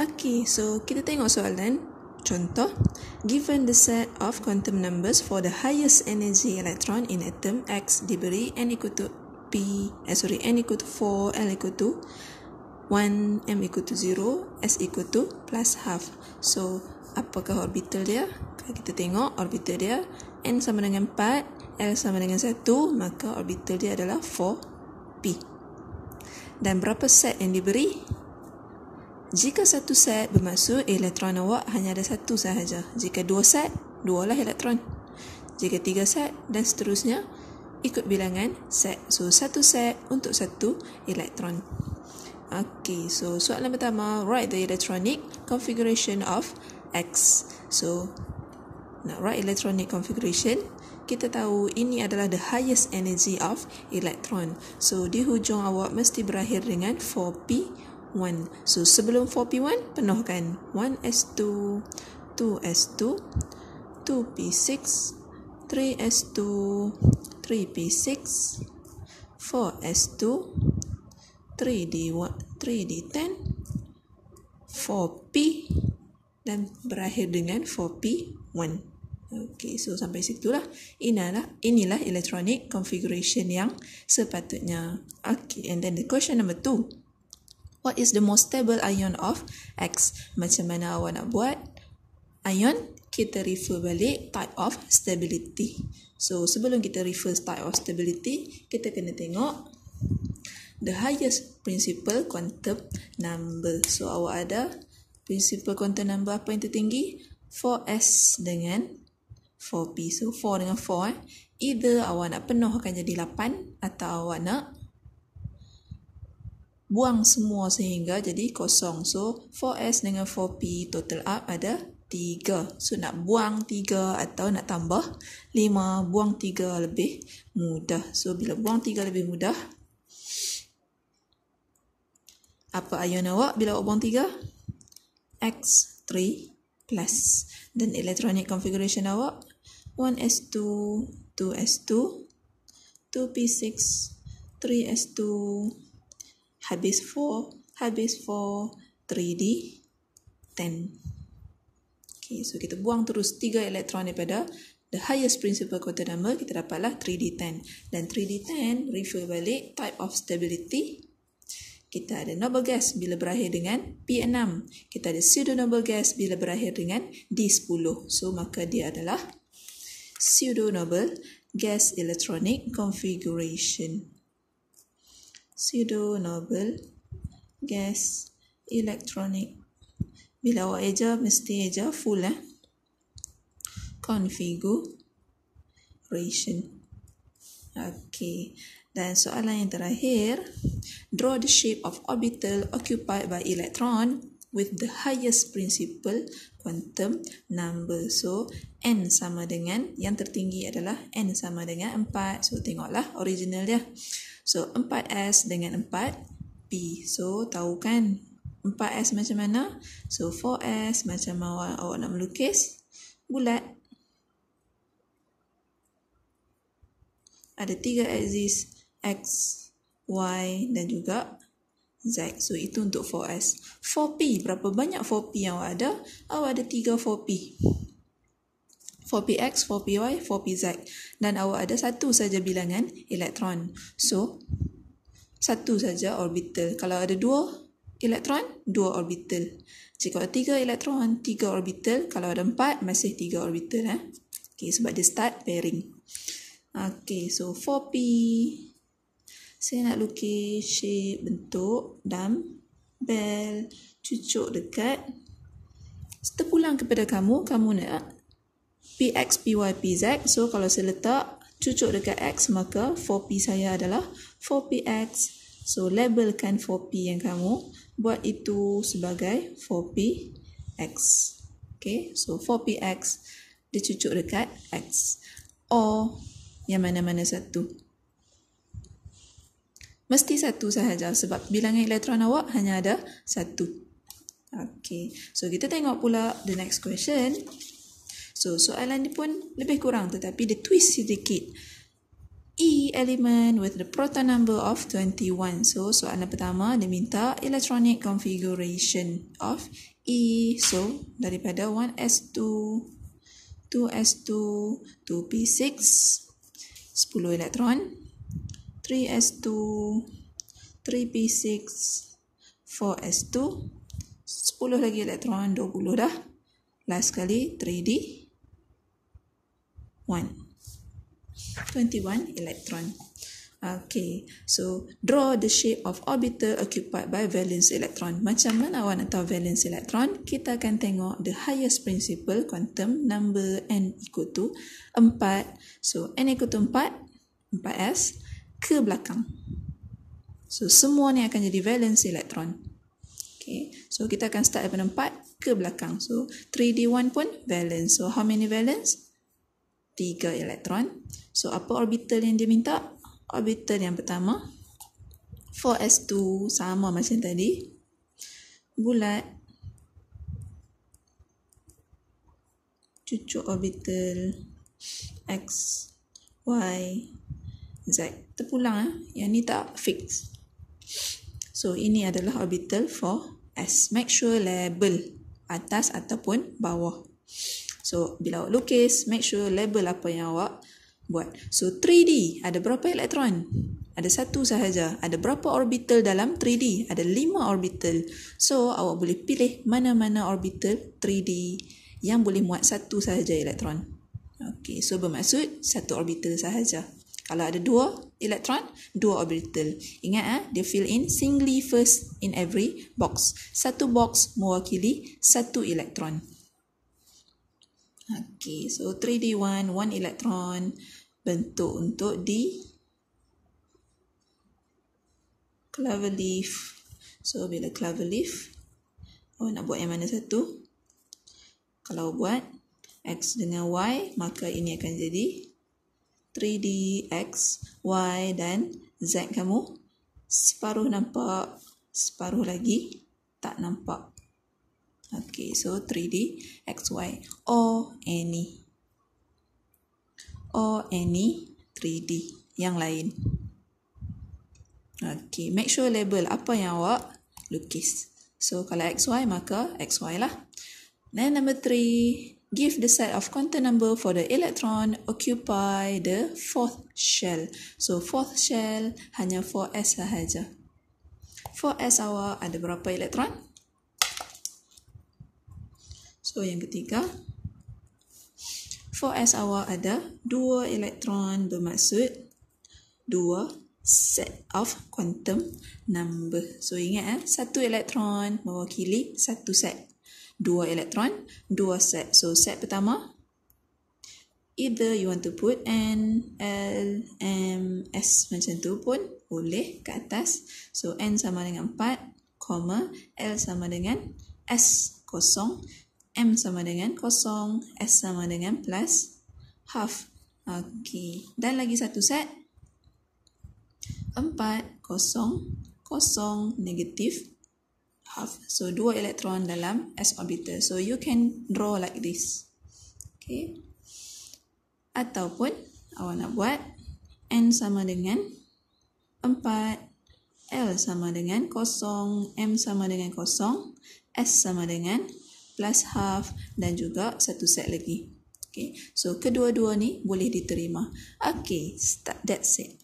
Okay, so kita tengok soalan. Contoh, given the set of quantum numbers for the highest energy electron in atom X diberi n equal to P, eh sorry, n equal to 4, L equal to 1, M equal to 0, S equal to plus half. So, apakah orbital dia? Kalau kita tengok orbital dia, n sama dengan 4, L sama dengan 1, maka orbital dia adalah 4P. Dan berapa set yang diberi? Jika satu set bermaksud elektron awak hanya ada satu sahaja. Jika dua set, dua lah elektron. Jika tiga set dan seterusnya, ikut bilangan set. So, satu set untuk satu elektron. Okay, so soalan pertama, write the electronic configuration of X. So, nak write electronic configuration, kita tahu ini adalah the highest energy of electron. So, di hujung awak mesti berakhir dengan 4p 1. So sebelum 4P1 penuhkan 1S2, 2S2, 2P6, 3S2, 3P6, 4S2, 3D1, 3D10, 4P dan berakhir dengan 4P1. Okay, so sampai situlah. Inilah, inilah electronic configuration yang sepatutnya. Okay, and then the question number two. What is the most stable ion of X? Macam mana awak nak buat? Ion, kita refer balik type of stability. So, sebelum kita refer type of stability, kita kena tengok the highest principal quantum number. So, awak ada principal quantum number apa yang tertinggi? 4S dengan 4P. So, 4 dengan 4 eh. Either awak nak penuhkan jadi 8 atau awak nak buang semua sehingga jadi kosong. So 4S dengan 4P total up ada 3. So nak buang 3 atau nak tambah 5, buang 3 lebih mudah. So bila buang 3 lebih mudah, apa ion awak bila awak buang 3? X3 plus. Dan electronic configuration awak 1S2, 2S2, 2P6, 3S2, habis 4 habis 4 3D 10 okay, so kita buang terus 3 elektron daripada the highest principal quantum number kita dapatlah 3D 10 dan 3D 10 refer balik type of stability. Kita ada noble gas bila berakhir dengan P6 kita ada pseudo noble gas bila berakhir dengan D10 so maka dia adalah pseudo noble gas electronic configuration pseudo noble gas electronic bila awak eja mesti eja full eh configuration okey dan soalan yang terakhir draw the shape of orbital occupied by electron with the highest principal quantum number. So, n sama dengan, yang tertinggi adalah n sama dengan 4. So, tengoklah original dia. So 4S dengan 4P. So tahu kan 4S macam mana? So 4S macam awak, awak nak melukis bulat. Ada tiga axis X, Y dan juga Z. So itu untuk 4S. 4P, berapa banyak 4P yang awak ada? Awak ada 3 4P. 4px, 4py, 4pz dan awak ada satu saja bilangan elektron. So, satu saja orbital. Kalau ada dua elektron, dua orbital. Jika ada tiga elektron, tiga orbital. Kalau ada empat, masih tiga orbital. Eh? Okay, sebab dia start pairing. Okay, so 4p. Saya nak lukis shape bentuk dumbbell cucuk dekat. Terpulang kepada kamu, kamu nak PX, PY, PZ. So kalau saya letak cucuk dekat X maka 4P saya adalah 4PX. So labelkan 4P yang kamu buat itu sebagai 4PX. Okay, so 4PX dia cucuk dekat X. Or yang mana-mana satu. Mesti satu sahaja sebab bilangan elektron awak hanya ada satu. Okay, so kita tengok pula the next question. So soalan ni pun lebih kurang tetapi dia twist sedikit. E element with the proton number of 21. So soalan pertama dia minta electronic configuration of E. So daripada 1s2, 2s2, 2p6, 10 elektron, 3s2, 3p6, 4s2, 10 lagi elektron, 20 dah. Last kali 3d, 1. 21 electron. Okay, so draw the shape of orbital occupied by valence electron. Macam mana awak nak tahu valence electron? Kita akan tengok the highest principle quantum number n equal to 4. So, n equal to 4, 4s ke belakang. So, semua ni akan jadi valence electron. Okay, so kita akan start daripada 4 ke belakang. So, 3D1 pun valence. So, how many valence? 3 elektron. So apa orbital yang dia minta? Orbital yang pertama 4s2 sama macam tadi. Bulat. Cucuk orbital x, y, z. Terpulang eh. Yang ni tak fix. So ini adalah orbital for s. Make sure label atas ataupun bawah. So bila awak lukis, make sure label apa yang awak buat. So 3D ada berapa elektron? Ada satu sahaja. Ada berapa orbital dalam 3D? Ada lima orbital. So awak boleh pilih mana-mana orbital 3D yang boleh muat satu sahaja elektron. Okay, so bermaksud satu orbital sahaja. Kalau ada dua elektron, dua orbital. Ingat ah, dia fill in singly first in every box. Satu box mewakili satu elektron. Okay, so 3D1, one electron bentuk untuk di clover leaf. So, bila clover leaf, awak nak buat yang mana satu? Kalau buat X dengan Y, maka ini akan jadi 3D X, Y dan Z kamu. Separuh nampak, separuh lagi tak nampak. Okay, so 3D, XY, or any. Or any 3D yang lain. Okay, make sure label apa yang awak lukis. So, kalau XY, maka XY lah. Then number three, give the set of quantum number for the electron occupy the fourth shell. So, fourth shell hanya 4S sahaja. 4S awak ada berapa elektron? So yang ketiga 4s awak ada dua elektron bermaksud dua set of quantum number. So ingat eh, satu elektron mewakili satu set. Dua elektron, dua set. So set pertama, either you want to put N, L, M, S macam tu pun boleh ke atas. So N sama dengan 4, L sama dengan S kosong M sama dengan kosong, S sama dengan plus half. Okey. Dan lagi satu set. Empat, kosong, kosong, negatif, half. So, dua elektron dalam S orbital. So, you can draw like this. Okay. Ataupun, awak nak buat N sama dengan empat, L sama dengan kosong, M sama dengan kosong, S sama dengan plus half dan juga satu set lagi. Okay. So kedua-dua ni boleh diterima. Okay, start that's it.